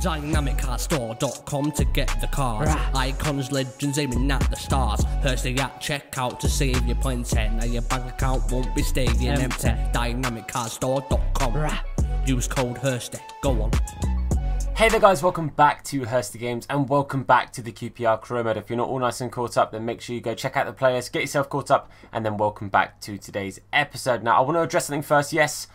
DynamicCardStore.com to get the cars. Icons, legends aiming at the stars. Hursty at checkout to save your points. Now your bank account won't be staying empty. DynamicCardStore.com. Use code Hursty. Go on. Hey there guys, welcome back to Hursty Games and welcome back to the QPR Career Mode. If you're not all nice and caught up, then make sure you go check out the players, get yourself caught up, and then welcome back to today's episode. Now, I want to address something first. Yes,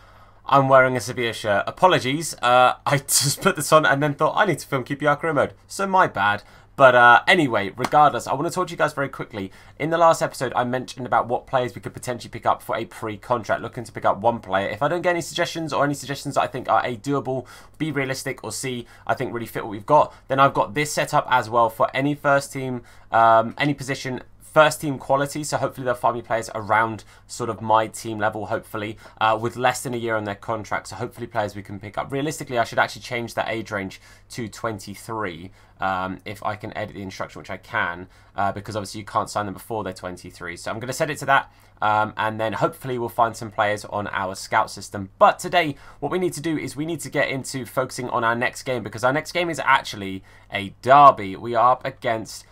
I'm wearing a Sevilla shirt. Apologies, uh, I just put this on and then thought I need to film QPR Career Mode, so my bad. But uh, anyway, regardless, I want to talk to you guys very quickly. In the last episode, I mentioned about what players we could potentially pick up for a pre-contract, looking to pick up one player. If I don't get any suggestions or any suggestions that I think are A, doable, B, realistic, or C, I think really fit what we've got, then I've got this set up as well for any first team, um, any position first team quality, so hopefully they'll find me players around sort of my team level, hopefully, uh, with less than a year on their contract. So hopefully players we can pick up. Realistically, I should actually change that age range to 23 um, if I can edit the instruction, which I can, uh, because obviously you can't sign them before they're 23. So I'm going to set it to that. Um, and then hopefully we'll find some players on our scout system. But today, what we need to do is we need to get into focusing on our next game because our next game is actually a derby. We are up against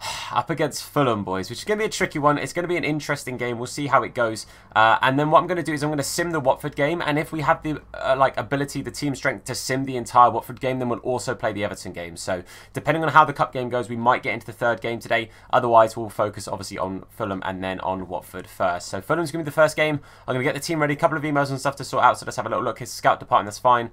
up against Fulham, boys, which is going to be a tricky one. It's going to be an interesting game. We'll see how it goes. Uh, and then what I'm going to do is I'm going to sim the Watford game. And if we have the uh, like ability, the team strength to sim the entire Watford game, then we'll also play the Everton game. So depending on how the cup game goes, we might get into the third game today. Otherwise, we'll focus obviously on Fulham and then on Watford first. So Fulham's going to be the first game. I'm going to get the team ready. A couple of emails and stuff to sort out. So let's have a little look. His scout department, that's fine.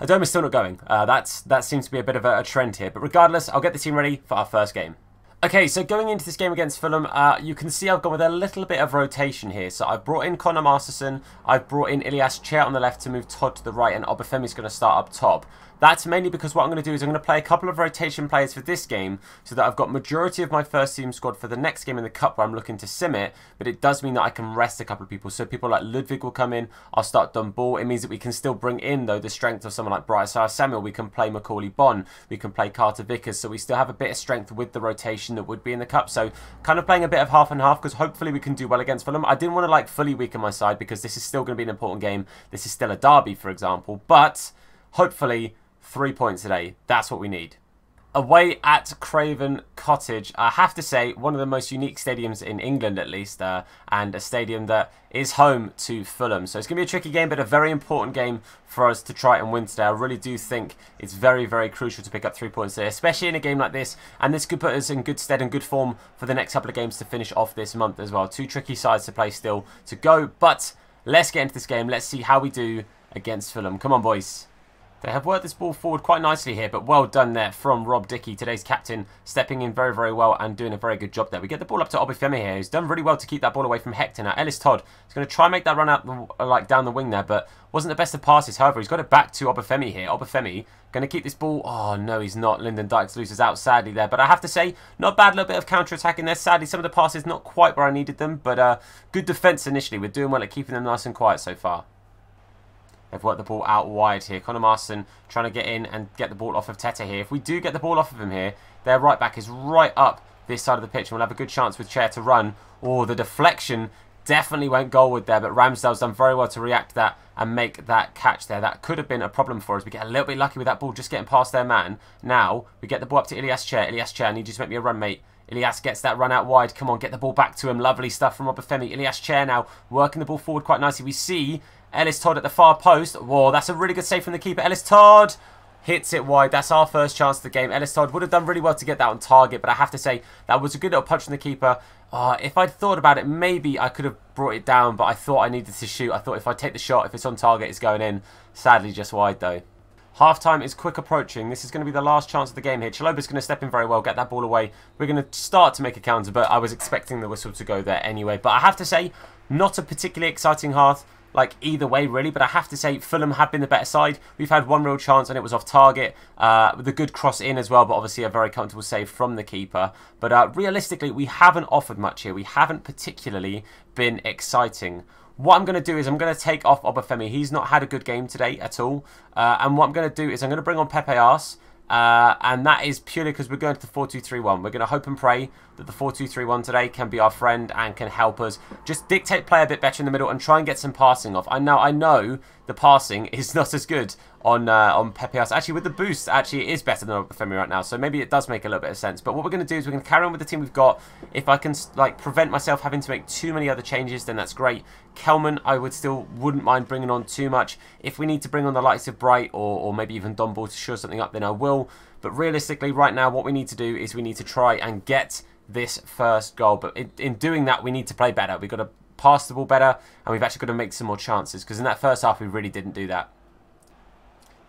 Adomah's still not going. Uh, that's That seems to be a bit of a, a trend here. But regardless, I'll get the team ready for our first game. Okay, so going into this game against Fulham, uh, you can see I've gone with a little bit of rotation here. So I've brought in Conor Masterson, I've brought in Ilias Chair on the left to move Todd to the right, and Obafemi's going to start up top. That's mainly because what I'm going to do is I'm going to play a couple of rotation players for this game so that I've got majority of my first team squad for the next game in the Cup where I'm looking to sim it, but it does mean that I can rest a couple of people. So people like Ludwig will come in, I'll start Dom Ball. It means that we can still bring in, though, the strength of someone like Bryce Bright Samuel. We can play Macauley Bonne, we can play Carter Vickers, so we still have a bit of strength with the rotation that would be in the Cup. So kind of playing a bit of half and half because hopefully we can do well against Fulham. I didn't want to like fully weaken my side because this is still going to be an important game. This is still a derby, for example, but hopefully Three points today. That's what we need. Away at Craven Cottage, I have to say, one of the most unique stadiums in England, at least, uh, and a stadium that is home to Fulham. So it's going to be a tricky game, but a very important game for us to try and win today. I really do think it's very, very crucial to pick up three points today, especially in a game like this. And this could put us in good stead and good form for the next couple of games to finish off this month as well. Two tricky sides to play still to go, but let's get into this game. Let's see how we do against Fulham. Come on, boys. They have worked this ball forward quite nicely here, but well done there from Rob Dickie, today's captain, stepping in very, very well and doing a very good job there. We get the ball up to Obafemi here, who's done really well to keep that ball away from Hector. Now, Ellis Todd is going to try and make that run out the, uh, like down the wing there, but wasn't the best of passes. However, he's got it back to Obafemi here. Obafemi going to keep this ball. Oh, no, he's not. Lyndon Dykes loses out sadly there. But I have to say, not bad little bit of counter-attacking there. Sadly, some of the passes not quite where I needed them, but uh, good defence initially. We're doing well at keeping them nice and quiet so far. They've worked the ball out wide here. Conor Masterson trying to get in and get the ball off of Tete here. If we do get the ball off of him here, their right back is right up this side of the pitch. And we'll have a good chance with Chair to run. Oh, the deflection definitely went goalward there. But Ramsdale's done very well to react to that and make that catch there. That could have been a problem for us. We get a little bit lucky with that ball just getting past their man. Now, we get the ball up to Ilias Chair. Ilias Chair, I need you to make me a run, mate. Ilias gets that run out wide. Come on, get the ball back to him. Lovely stuff from Obafemi. Ilias Chair now working the ball forward quite nicely. We see Ellis Todd at the far post. Whoa, that's a really good save from the keeper. Ellis Todd hits it wide. That's our first chance of the game. Ellis Todd would have done really well to get that on target, but I have to say that was a good little punch from the keeper. Uh, if I'd thought about it, maybe I could have brought it down, but I thought I needed to shoot. I thought if I take the shot, if it's on target, it's going in. Sadly, just wide though. Half time is quick approaching. This is going to be the last chance of the game here. Chalobah's going to step in very well, get that ball away. We're going to start to make a counter, but I was expecting the whistle to go there anyway. But I have to say, not a particularly exciting half like either way really but I have to say Fulham have been the better side we've had one real chance and it was off target uh, with a good cross in as well but obviously a very comfortable save from the keeper but uh, realistically we haven't offered much here we haven't particularly been exciting what I'm going to do is I'm going to take off Obafemi. He's not had a good game today at all. Uh, and what I'm going to do is I'm going to bring on Pepe Arce. Uh, and that is purely because we're going to the 4-2-3-1. We're going to hope and pray that the 4-2-3-1 today can be our friend and can help us just dictate play a bit better in the middle and try and get some passing off. I know I know the passing is not as good on uh, on Pepe Actually, with the boost, actually, it is better than Obafemi right now. So maybe it does make a little bit of sense. But what we're going to do is we're going to carry on with the team we've got. If I can like prevent myself having to make too many other changes, then that's great. Kelman, I would still wouldn't mind bringing on too much. If we need to bring on the likes of Bright or, or maybe even Ball to show something up, then I will. But realistically, right now, what we need to do is we need to try and get this first goal. But in, in doing that, we need to play better. We've got to pass the ball better, and we've actually got to make some more chances. Because in that first half, we really didn't do that.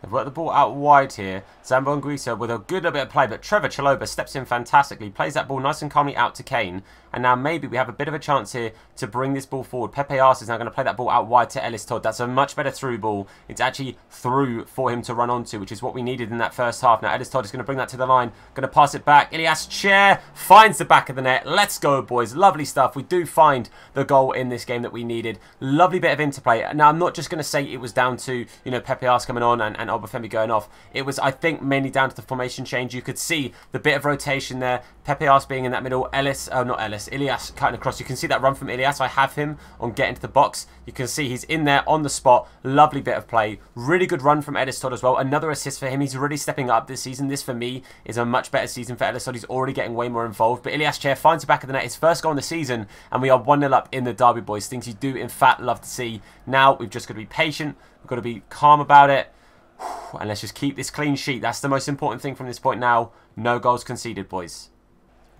They've worked the ball out wide here. Zambo Anguissa with a good bit of play, but Trevor Chalobah steps in fantastically, plays that ball nice and calmly out to Kane, and now maybe we have a bit of a chance here to bring this ball forward. Pepe Arce is now going to play that ball out wide to Ellis Todd. That's a much better through ball. It's actually through for him to run onto, which is what we needed in that first half. Now Ellis Todd is going to bring that to the line, going to pass it back. Ilias Chair finds the back of the net. Let's go, boys. Lovely stuff. We do find the goal in this game that we needed. Lovely bit of interplay. Now, I'm not just going to say it was down to, you know, Pepe Arce coming on and, and Obafemi going off. It was, I think, mainly down to the formation change. You could see the bit of rotation there. Pepe Arce being in that middle. Ellis, oh, not Ellis, Ilias cutting across. You can see that run from Ilias. I have him on getting to the box. You can see he's in there on the spot. Lovely bit of play. Really good run from Ellis Todd as well. Another assist for him. He's really stepping up this season. This, for me, is a much better season for Ellis Todd. He's already getting way more involved. But Ilias Chair finds the back of the net. His first goal in the season. And we are 1-0 up in the Derby, boys. Things you do, in fact, love to see. Now, we've just got to be patient. We've got to be calm about it. And let's just keep this clean sheet. That's the most important thing from this point now. No goals conceded, boys.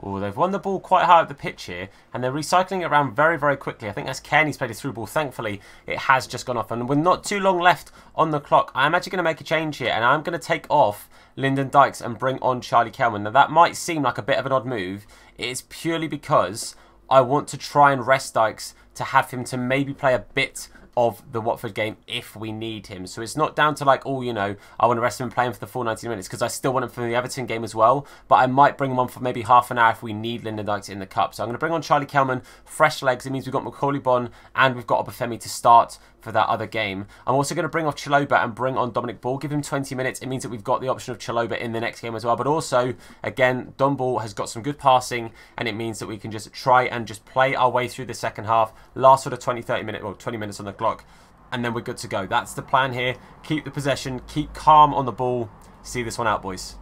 Oh, they've won the ball quite high up the pitch here, and they're recycling it around very, very quickly. I think that's Kenny's played a through ball. Thankfully, it has just gone off, and with not too long left on the clock, I'm actually going to make a change here, and I'm going to take off Lyndon Dykes and bring on Charlie Kelman. Now, that might seem like a bit of an odd move. It is purely because I want to try and rest Dykes to have him to maybe play a bit of the Watford game if we need him. So it's not down to like, oh, you know, I want to rest him playing for the full 90 minutes because I still want him for the Everton game as well. But I might bring him on for maybe half an hour if we need Lyndon Dykes in the cup. So I'm going to bring on Charlie Kelman, fresh legs. It means we've got Macauley Bonne and we've got Obafemi to start for that other game. I'm also going to bring off Chalobah and bring on Dominic Ball. Give him 20 minutes. It means that we've got the option of Chalobah in the next game as well. But also, again, Dom Ball has got some good passing and it means that we can just try and just play our way through the second half. Last sort of 20, 30 minutes, well, 20 minutes on the clock and then we're good to go. That's the plan here. Keep the possession, keep calm on the ball. See this one out, boys.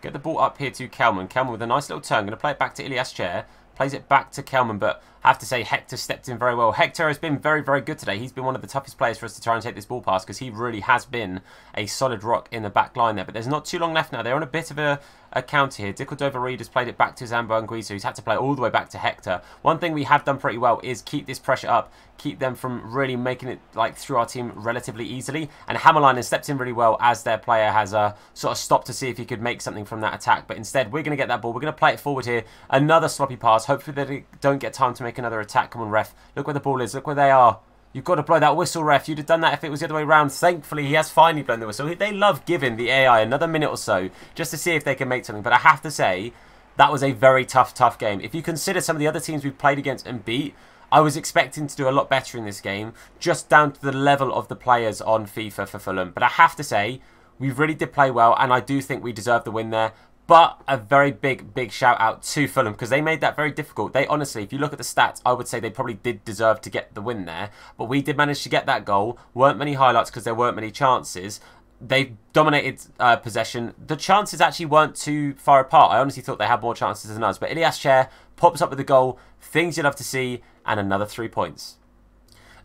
Get the ball up here to Kelman. Kelman with a nice little turn. Going to play it back to Ilias Chair. Plays it back to Kelman, but I have to say Hector stepped in very well. Hector has been very, very good today. He's been one of the toughest players for us to try and take this ball past because he really has been a solid rock in the back line there. But there's not too long left now. They're on a bit of a, a counter here. Dickel Reed has played it back to Zambo Anguissa, who's had to play all the way back to Hector. One thing we have done pretty well is keep this pressure up, keep them from really making it like through our team relatively easily. And Hämäläinen has stepped in really well as their player has uh, sort of stopped to see if he could make something from that attack. But instead, we're going to get that ball. We're going to play it forward here. Another sloppy pass. Hopefully they don't get time to make another attack. Come on, ref. Look where the ball is. Look where they are. You've got to blow that whistle, ref. You'd have done that if it was the other way around. Thankfully, he has finally blown the whistle. They love giving the AI another minute or so just to see if they can make something. But I have to say, that was a very tough, tough game. If you consider some of the other teams we've played against and beat, I was expecting to do a lot better in this game, just down to the level of the players on FIFA for Fulham. But I have to say, we really did play well, and I do think we deserve the win there. But a very big, big shout out to Fulham because they made that very difficult. They honestly, if you look at the stats, I would say they probably did deserve to get the win there. But we did manage to get that goal. Weren't many highlights because there weren't many chances. They dominated uh, possession. The chances actually weren't too far apart. I honestly thought they had more chances than us. But Ilias Chair pops up with a goal. Things you love to see. And another three points.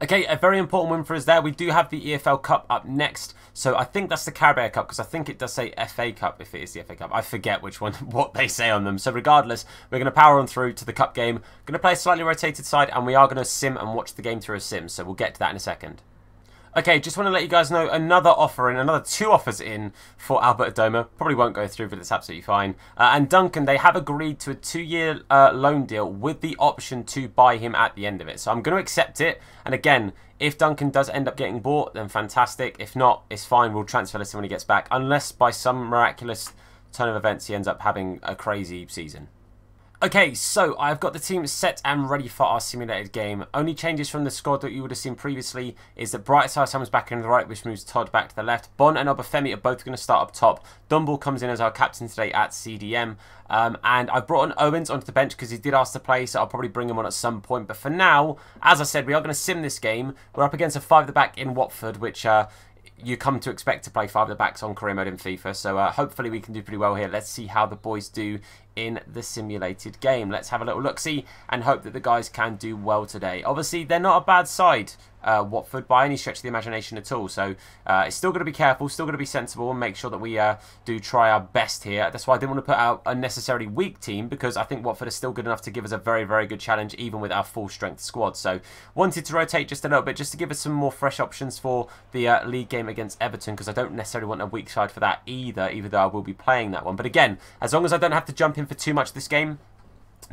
Okay, a very important win for us there. We do have the EFL Cup up next. So I think that's the Carabao Cup because I think it does say FA Cup if it is the FA Cup. I forget which one, what they say on them. So regardless, we're going to power on through to the Cup game. Going to play a slightly rotated side and we are going to sim and watch the game through a sim. So we'll get to that in a second. Okay, just want to let you guys know another offer in, another two offers in for Albert Adomah. Probably won't go through, but it's absolutely fine. Uh, and Duncan, they have agreed to a two-year uh, loan deal with the option to buy him at the end of it. So I'm going to accept it. And again, if Duncan does end up getting bought, then fantastic. If not, it's fine. We'll transfer him when he gets back. Unless by some miraculous turn of events he ends up having a crazy season. Okay, so I've got the team set and ready for our simulated game. Only changes from the squad that you would have seen previously is that Bright Osayi comes back in the right, which moves Todd back to the left. Bonne and Obafemi are both going to start up top. Dom Ball comes in as our captain today at CDM. Um, and I've brought on Owens onto the bench because he did ask to play, so I'll probably bring him on at some point. But for now, as I said, we are going to sim this game. We're up against a five at the back in Watford, which uh, you come to expect to play five of the backs on career mode in FIFA. So uh, hopefully we can do pretty well here. Let's see how the boys do in the simulated game. Let's have a little look-see and hope that the guys can do well today. Obviously, they're not a bad side uh, Watford by any stretch of the imagination at all. So uh, it's still going to be careful, still going to be sensible, and make sure that we uh, do try our best here. That's why I didn't want to put out a necessarily weak team because I think Watford is still good enough to give us a very, very good challenge, even with our full strength squad. So wanted to rotate just a little bit, just to give us some more fresh options for the uh, league game against Everton because I don't necessarily want a weak side for that either, even though I will be playing that one. But again, as long as I don't have to jump in for too much this game,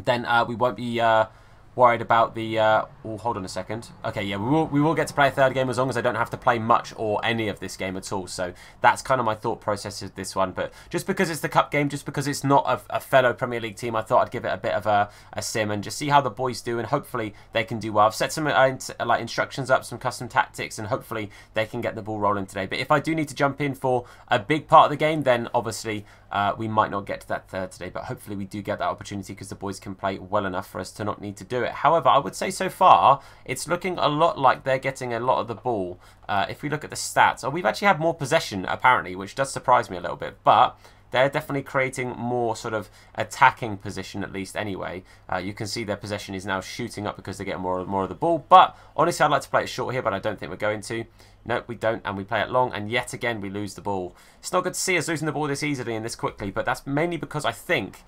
then uh, we won't be uh, worried about the... Uh, oh, hold on a second. Okay, yeah, we will, we will get to play a third game as long as I don't have to play much or any of this game at all. So that's kind of my thought process of this one. But just because it's the cup game, just because it's not a, a fellow Premier League team, I thought I'd give it a bit of a, a, sim and just see how the boys do. And hopefully they can do well. I've set some uh, like instructions up, some custom tactics, and hopefully they can get the ball rolling today. But if I do need to jump in for a big part of the game, then obviously uh, we might not get to that third today, but hopefully we do get that opportunity because the boys can play well enough for us to not need to do it. However, I would say so far, it's looking a lot like they're getting a lot of the ball. Uh, if we look at the stats, oh, we've actually had more possession, apparently, which does surprise me a little bit, but they're definitely creating more sort of attacking position at least anyway. Uh, you can see their possession is now shooting up because they get more and more of the ball. But honestly, I'd like to play it short here, but I don't think we're going to. No, we don't, and we play it long, and yet again we lose the ball. It's not good to see us losing the ball this easily and this quickly, but that's mainly because I think...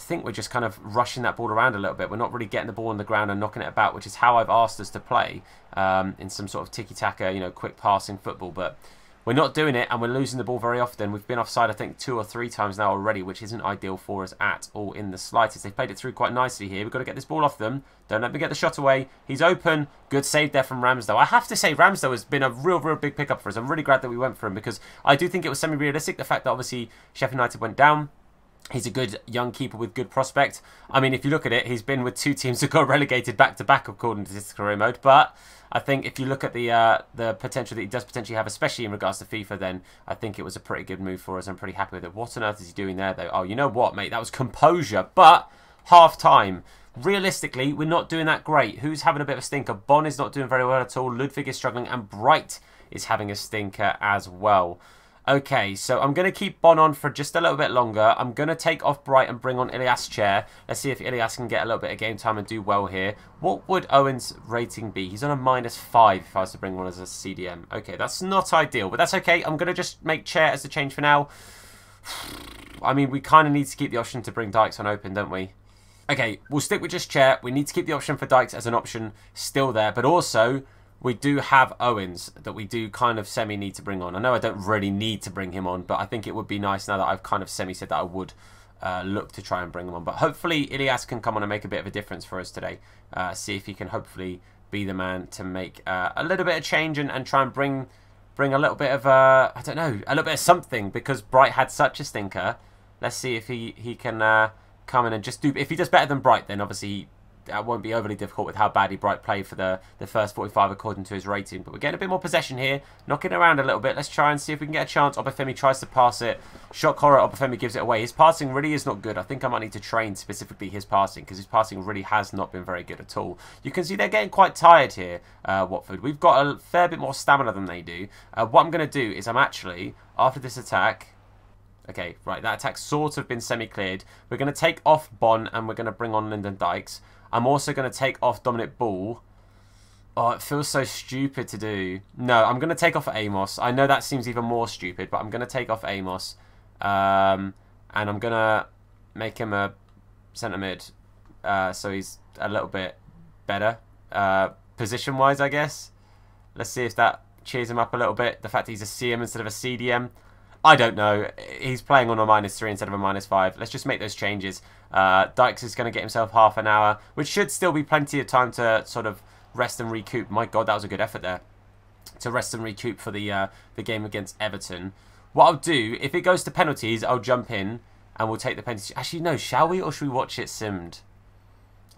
I think we're just kind of rushing that ball around a little bit. We're not really getting the ball on the ground and knocking it about, which is how I've asked us to play um, in some sort of tiki-taka, you know, quick passing football. But we're not doing it and we're losing the ball very often. We've been offside, I think, two or three times now already, which isn't ideal for us at all in the slightest. They've played it through quite nicely here. We've got to get this ball off them. Don't let me get the shot away. He's open. Good save there from Ramsdale. I have to say, Ramsdale has been a real, real big pickup for us. I'm really glad that we went for him because I do think it was semi-realistic. The fact that obviously Sheffield United went down. He's a good young keeper with good prospect. I mean, if you look at it, he's been with two teams that got relegated back to back according to this career mode. But I think if you look at the uh, the potential that he does potentially have, especially in regards to FIFA, then I think it was a pretty good move for us. I'm pretty happy with it. What on earth is he doing there, though? Oh, you know what, mate? That was composure, but half time. Realistically, we're not doing that great. Who's having a bit of a stinker? Bonne is not doing very well at all. Ludwig is struggling, and Bright is having a stinker as well. Okay, so I'm going to keep Bonne on for just a little bit longer. I'm going to take off Bright and bring on Ilias Chair. Let's see if Ilias can get a little bit of game time and do well here. What would Owen's rating be? He's on a minus 5 if I was to bring one as a CDM. Okay, that's not ideal, but that's okay. I'm going to just make Chair as the change for now. I mean, we kind of need to keep the option to bring Dykes on open, don't we? Okay, we'll stick with just Chair. We need to keep the option for Dykes as an option still there, but also we do have Owens that we do kind of semi need to bring on. I know I don't really need to bring him on, but I think it would be nice now that I've kind of semi said that I would uh, look to try and bring him on. But hopefully Ilias can come on and make a bit of a difference for us today. Uh, see if he can hopefully be the man to make uh, a little bit of change and, and try and bring bring a little bit of, uh, I don't know, a little bit of something because Bright had such a stinker. Let's see if he, he can uh, come in and just do... If he does better than Bright, then obviously that won't be overly difficult with how badly Bright played for the, the first 45 according to his rating. But we're getting a bit more possession here, knocking around a little bit. Let's try and see if we can get a chance. Obafemi tries to pass it. Shock horror, Obafemi gives it away. His passing really is not good. I think I might need to train specifically his passing because his passing really has not been very good at all. You can see they're getting quite tired here, uh, Watford. We've got a fair bit more stamina than they do. Uh, what I'm going to do is I'm actually, after this attack, Okay, right, that attack's sort of been semi-cleared. We're going to take off Bonne and we're going to bring on Lyndon Dykes. I'm also going to take off Dominic Ball. Oh, it feels so stupid to do. No, I'm going to take off Amos. I know that seems even more stupid, but I'm going to take off Amos. Um, and I'm going to make him a centre mid. Uh, so he's a little bit better. Uh, Position-wise, I guess. Let's see if that cheers him up a little bit. The fact he's a CM instead of a CDM. I don't know. He's playing on a minus three instead of a minus five. Let's just make those changes. Uh, Dykes is going to get himself half an hour, which should still be plenty of time to sort of rest and recoup. My God, that was a good effort there. To rest and recoup for the uh, the game against Everton. What I'll do, if it goes to penalties, I'll jump in and we'll take the penalty. Actually, no, shall we, or should we watch it simmed?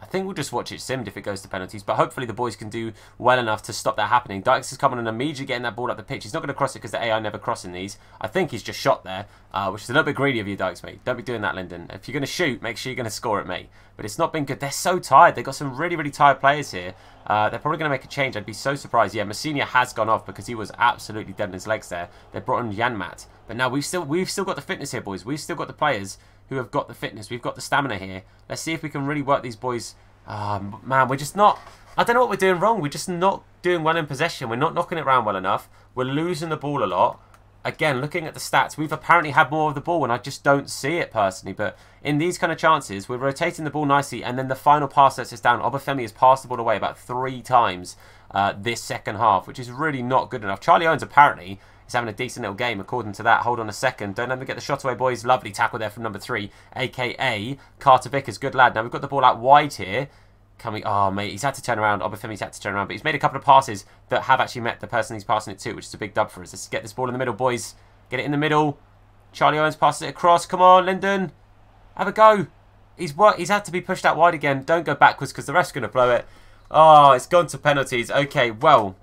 I think we'll just watch it simmed if it goes to penalties, but hopefully the boys can do well enough to stop that happening. Dykes is coming on and immediately getting that ball up the pitch. He's not going to cross it because the AI never crossing these. I think he's just shot there, uh, which is a little bit greedy of you, Dykes, mate. Don't be doing that, Lyndon. If you're going to shoot, make sure you're going to score it, mate. But it's not been good. They're so tired. They've got some really, really tired players here. Uh, they're probably going to make a change. I'd be so surprised. Yeah, Masina has gone off because he was absolutely dead in his legs there. They brought in Janmaat. But now we've still we've still got the fitness here, boys. We've still got the players who have got the fitness. We've got the stamina here. Let's see if we can really work these boys Oh, man, we're just not... I don't know what we're doing wrong. We're just not doing well in possession. We're not knocking it around well enough. We're losing the ball a lot. Again, looking at the stats, we've apparently had more of the ball, and I just don't see it personally. But in these kind of chances, we're rotating the ball nicely, and then the final pass lets us down. Obafemi has passed the ball away about three times uh, this second half, which is really not good enough. Charlie Owens apparently is having a decent little game according to that. Hold on a second. Don't let me get the shot away, boys. Lovely tackle there from number three, a.k.a. Carter Vickers. Good lad. Now, we've got the ball out wide here. Can we? oh mate, he's had to turn around. Obafemi's had to turn around, but he's made a couple of passes that have actually met the person he's passing it to, which is a big dub for us. Let's get this ball in the middle, boys. Get it in the middle. Charlie Owens passes it across. Come on, Lyndon. Have a go. He's what? He's had to be pushed out wide again. Don't go backwards because the ref's going to blow it. Oh, it's gone to penalties. Okay, well,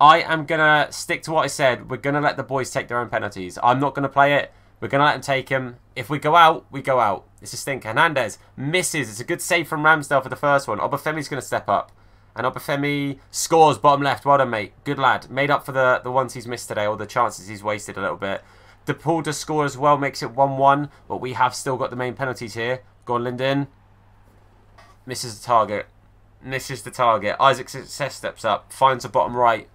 I am going to stick to what I said. We're going to let the boys take their own penalties. I'm not going to play it. We're going to let them take him. If we go out, we go out. It's a stink. Hernandez misses. It's a good save from Ramsdale for the first one. Obafemi's going to step up. And Obafemi scores bottom left. Well done, mate. Good lad. Made up for the, the ones he's missed today or the chances he's wasted a little bit. DePaul does score as well. Makes it 1-1. But we have still got the main penalties here. Go on, Lyndon. Misses the target. Misses the target. Isaac Success steps up. Finds the bottom right.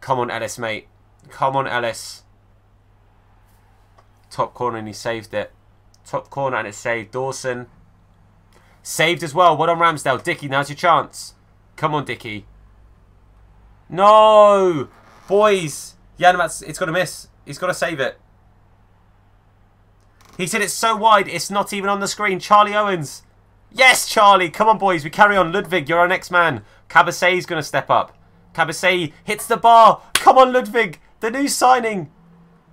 Come on, Ellis, mate. Come on, Ellis. Top corner and he saved it. Top corner and it's saved. Dawson. Saved as well. What on Ramsdale? Dickie, now's your chance. Come on, Dickie. No! Boys. Janmaat, it's got to miss. He's got to save it. He said it's so wide, it's not even on the screen. Charlie Owens. Yes, Charlie. Come on, boys. We carry on. Ludwig, you're our next man. is going to step up. Kabasele hits the bar. Come on, Ludwig. The new signing.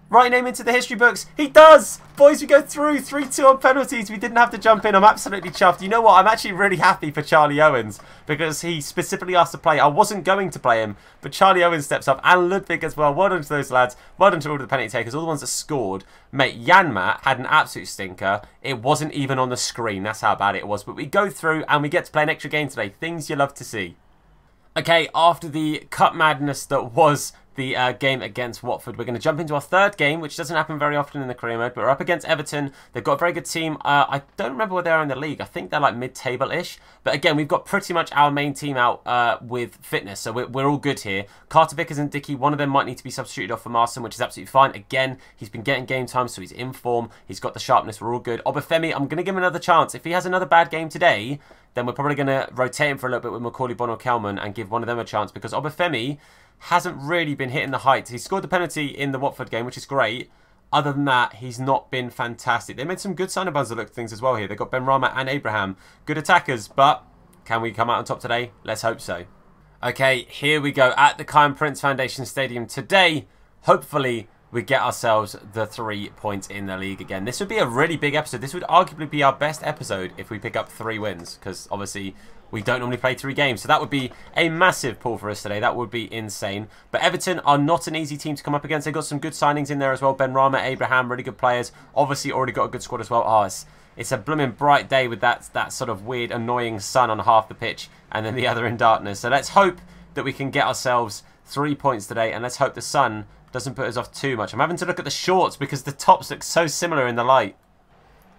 Right name into the history books. He does! Boys, we go through 3-2 on penalties. We didn't have to jump in. I'm absolutely chuffed. You know what? I'm actually really happy for Charlie Owens because he specifically asked to play. I wasn't going to play him, but Charlie Owens steps up and Ludwig as well. Well done to those lads. Well done to all the penalty takers, all the ones that scored. Mate, Janmaat had an absolute stinker. It wasn't even on the screen. That's how bad it was. But we go through and we get to play an extra game today. Things you love to see. Okay, after the cut madness that was the uh, game against Watford. We're going to jump into our third game, which doesn't happen very often in the career mode, but we're up against Everton. They've got a very good team. Uh, I don't remember where they are in the league. I think they're like mid-table-ish. But again, we've got pretty much our main team out uh, with fitness, so we're, we're, all good here. Carter Vickers and Dickie, one of them might need to be substituted off for Masterson, which is absolutely fine. Again, he's been getting game time, so he's in form. He's got the sharpness. We're all good. Obafemi, I'm going to give him another chance. If he has another bad game today, then we're probably going to rotate him for a little bit with Macauley Bonner Kelman and give one of them a chance because Obafemi hasn't really been hitting the heights. He scored the penalty in the Watford game, which is great. Other than that, he's not been fantastic. They made some good signing buzz look things as well here. They've got Benrahma and Abraham. Good attackers, but can we come out on top today? Let's hope so. Okay, here we go at the Kiyan Prince Foundation Stadium today. Hopefully, we get ourselves the three points in the league again. This would be a really big episode. This would arguably be our best episode if we pick up three wins, because obviously we don't normally play three games. So that would be a massive pull for us today. That would be insane. But Everton are not an easy team to come up against. They've got some good signings in there as well. Benrahma, Abraham, really good players. Obviously already got a good squad as well. Oh, it's, it's a blooming bright day with that, that sort of weird, annoying sun on half the pitch and then the other in darkness. So let's hope that we can get ourselves three points today. And let's hope the sun doesn't put us off too much. I'm having to look at the shorts because the tops look so similar in the light.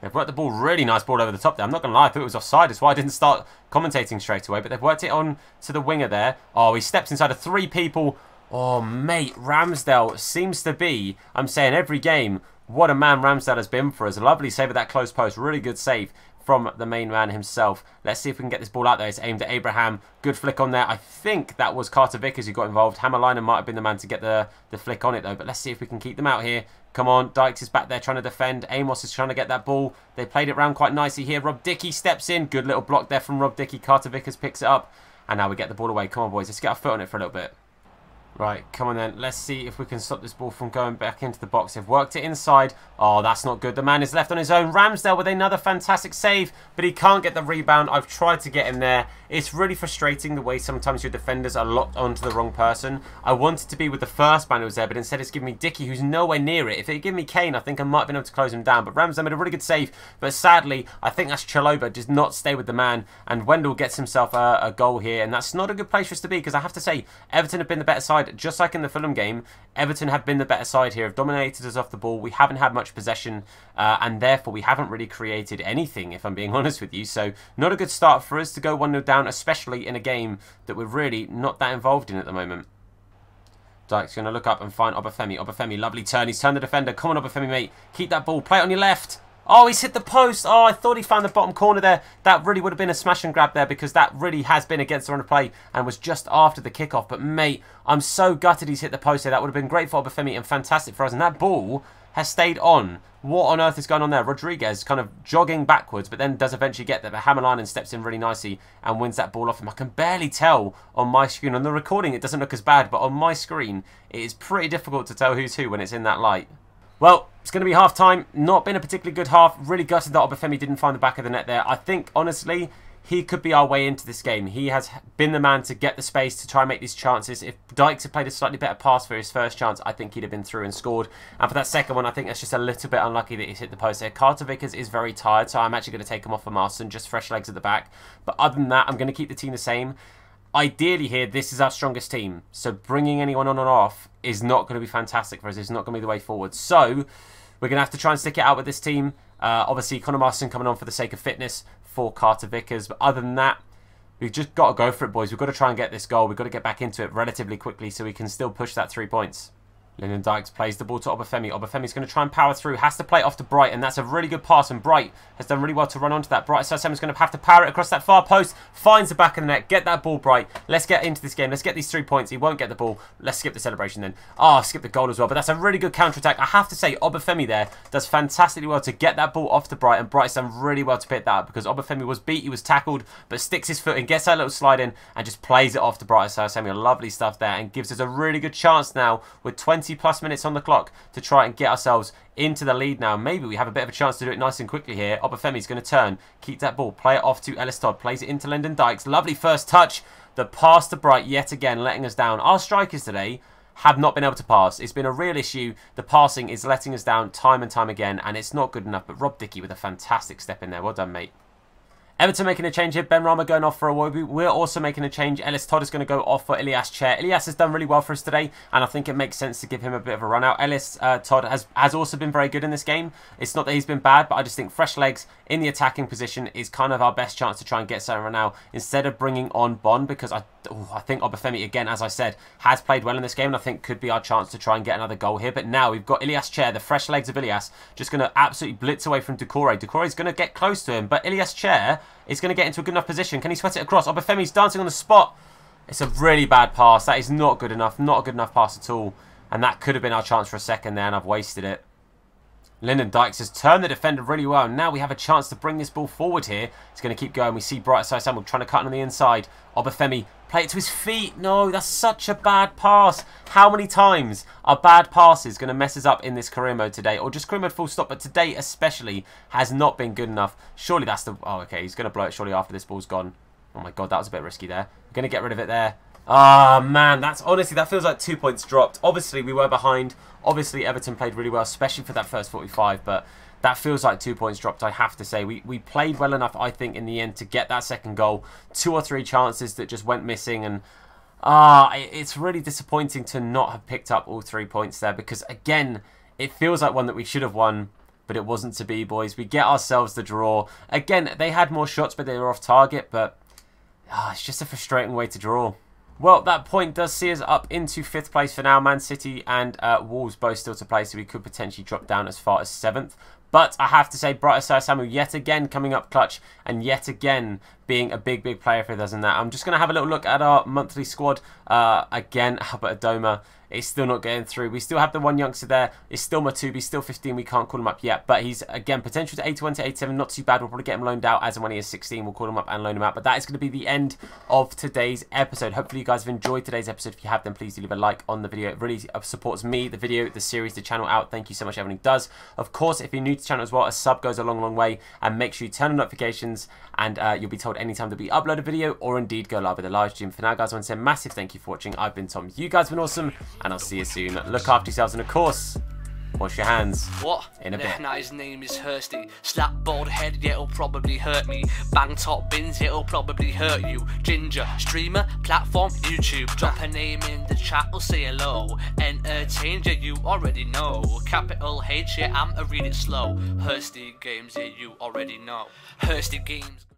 They've worked the ball really nice ball over the top there. I'm not going to lie, I thought it was offside. That's why I didn't start commentating straight away. But they've worked it on to the winger there. Oh, he steps inside of three people. Oh, mate, Ramsdale seems to be, I'm saying every game, what a man Ramsdale has been for us. A lovely save at that close post. Really good save from the main man himself. Let's see if we can get this ball out there. It's aimed at Abraham. Good flick on there. I think that was Carter Vickers who got involved. Hämäläinen might have been the man to get the, the flick on it, though. But let's see if we can keep them out here. Come on, Dykes is back there trying to defend. Amos is trying to get that ball. They played it around quite nicely here. Rob Dickie steps in. Good little block there from Rob Dickie. Carter Vickers picks it up. And now we get the ball away. Come on, boys. Let's get our foot on it for a little bit. Right, come on then. Let's see if we can stop this ball from going back into the box. They've worked it inside. Oh, that's not good. The man is left on his own. Ramsdale with another fantastic save, but he can't get the rebound. I've tried to get him there. It's really frustrating the way sometimes your defenders are locked onto the wrong person. I wanted to be with the first man who was there, but instead it's giving me Dickie, who's nowhere near it. If it had given me Kane, I think I might have been able to close him down. But Ramsdale made a really good save. But sadly, I think that's Chalobah does not stay with the man. And Wendell gets himself a, a goal here. And that's not a good place for us to be, because I have to say, Everton have been the better side, just like in the Fulham Fulham game, Everton have been the better side here, have dominated us off the ball. We haven't had much possession, uh, and therefore we haven't really created anything, if I'm being honest with you. So, not a good start for us to go 1 0 down, especially in a game that we're really not that involved in at the moment. Dykes going to look up and find Obafemi. Obafemi, lovely turn. He's turned the defender. Come on, Obafemi, mate. Keep that ball. Play it on your left. Oh, he's hit the post. Oh, I thought he found the bottom corner there. That really would have been a smash and grab there because that really has been against the run of play and was just after the kickoff. But, mate, I'm so gutted he's hit the post there. That would have been great for Obafemi and fantastic for us. And that ball has stayed on. What on earth is going on there? Rodriguez kind of jogging backwards, but then does eventually get there. But Hämäläinen steps in really nicely and wins that ball off him. I can barely tell on my screen. On the recording, it doesn't look as bad, but on my screen, it is pretty difficult to tell who's who when it's in that light. Well, it's going to be half time. Not been a particularly good half. Really gutted that Obafemi didn't find the back of the net there. I think, honestly, he could be our way into this game. He has been the man to get the space to try and make these chances. If Dykes had played a slightly better pass for his first chance, I think he'd have been through and scored. And for that second one, I think that's just a little bit unlucky that he's hit the post there. Carter Vickers is very tired, so I'm actually going to take him off for Masterson, just fresh legs at the back. But other than that, I'm going to keep the team the same ideally here, this is our strongest team. So bringing anyone on and off is not going to be fantastic for us. It's not going to be the way forward. So we're going to have to try and stick it out with this team. Uh, obviously, Conor Masterson coming on for the sake of fitness for Carter Vickers. But other than that, we've just got to go for it, boys. We've got to try and get this goal. We've got to get back into it relatively quickly so we can still push that three points. Lyndon Dykes plays the ball to Obafemi. Obafemi's going to try and power through. Has to play it off to Bright, and that's a really good pass. And Bright has done really well to run onto that. Bright Sassam going to have to power it across that far post. Finds the back of the net. Get that ball, Bright. Let's get into this game. Let's get these three points. He won't get the ball. Let's skip the celebration then. Oh, skip the goal as well. But that's a really good counter-attack. I have to say, Obafemi there does fantastically well to get that ball off to Bright. And Bright's done really well to pick that up because Obafemi was beat. He was tackled, but sticks his foot and gets that little slide in and just plays it off to Bright Sassam. Lovely stuff there and gives us a really good chance now with 20 plus minutes on the clock to try and get ourselves into the lead now. Maybe we have a bit of a chance to do it nice and quickly here. Obafemi's going to turn, keep that ball, play it off to Ellis Todd, plays it into Lyndon Dykes. Lovely first touch. The pass to Bright yet again, letting us down. Our strikers today have not been able to pass. It's been a real issue. The passing is letting us down time and time again, and it's not good enough. But Rob Dickie with a fantastic step in there. Well done, mate. Everton making a change here. Benrahma going off for Iwobi. We're also making a change. Ellis Todd is going to go off for Ilias Chair. Ilias has done really well for us today, and I think it makes sense to give him a bit of a run out. Ellis uh, Todd has, has also been very good in this game. It's not that he's been bad, but I just think fresh legs in the attacking position is kind of our best chance to try and get something now instead of bringing on Bond because I, oh, I think Obafemi, again, as I said, has played well in this game and I think could be our chance to try and get another goal here. But now we've got Ilias Chair, the fresh legs of Ilias, just going to absolutely blitz away from Doucouré. Doucouré is going to get close to him, but Ilias Chair is going to get into a good enough position. Can he sweat it across? Oh, Obafemi's dancing on the spot. It's a really bad pass. That is not good enough. Not a good enough pass at all. And that could have been our chance for a second there, and I've wasted it. Lyndon Dykes has turned the defender really well. Now we have a chance to bring this ball forward here. He's going to keep going. We see Bright Osayi-Samuel trying to cut on the inside. Obafemi play it to his feet. No, that's such a bad pass. How many times are bad passes going to mess us up in this career mode today? Or just career mode full stop, but today especially has not been good enough. Surely that's the... Oh, okay, he's going to blow it surely after this ball's gone. Oh my god, that was a bit risky there. I'm going to get rid of it there. Ah, oh, man, that's honestly, that feels like two points dropped. Obviously, we were behind. Obviously, Everton played really well, especially for that first 45, but that feels like two points dropped, I have to say. We, we played well enough, I think, in the end to get that second goal. Two or three chances that just went missing, and ah, uh, it's really disappointing to not have picked up all three points there, because, again, it feels like one that we should have won, but it wasn't to be, boys. We get ourselves the draw. Again, they had more shots, but they were off target, but ah, it's just a frustrating way to draw. Well, that point does see us up into fifth place for now. Man City and uh, Wolves both still to play, so we could potentially drop down as far as seventh. But I have to say, Bright Asai Samu yet again coming up clutch and yet again being a big, big player for us in that. I'm just going to have a little look at our monthly squad. Uh, again, Albert Adomah is still not getting through. We still have the one youngster there. It's still Matubi, still 15. We can't call him up yet. But he's, again, potential to 81 to 87. Not too bad. We'll probably get him loaned out as and when he is 16. We'll call him up and loan him out. But that is going to be the end of today's episode. Hopefully you guys have enjoyed today's episode. If you have, then please do leave a like on the video. It really supports me, the video, the series, the channel out. Thank you so much everyone does. Of course, if you're new to the channel as well, a sub goes a long, long way. And make sure you turn on notifications and uh, you'll be told anytime that we upload a video or indeed go live with a live stream. For now, guys, I want to say massive thank you for watching. I've been Tom. You guys have been awesome, and I'll see you soon. Look after yourselves, and of course, wash your hands. What? In a bit. Now his name is Hursty. Slap bald head, yeah, it'll probably hurt me. Bang top bins, it'll probably hurt you. Ginger, streamer, platform, YouTube. Drop a name in the chat, or say hello. Entertain you, you already know. Capital H, yeah, I'm a read it slow. Hursty Games, yeah, you already know. Hursty Games.